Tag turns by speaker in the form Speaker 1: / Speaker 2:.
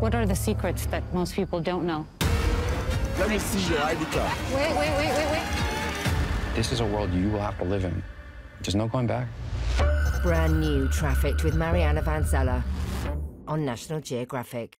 Speaker 1: What are the secrets that most people don't know?
Speaker 2: Let me see your ID card.
Speaker 1: Wait, wait, wait, wait, wait.
Speaker 3: This is a world you will have to live in. There's no going back.
Speaker 4: Brand new Trafficked with Mariana van Zeller on National Geographic.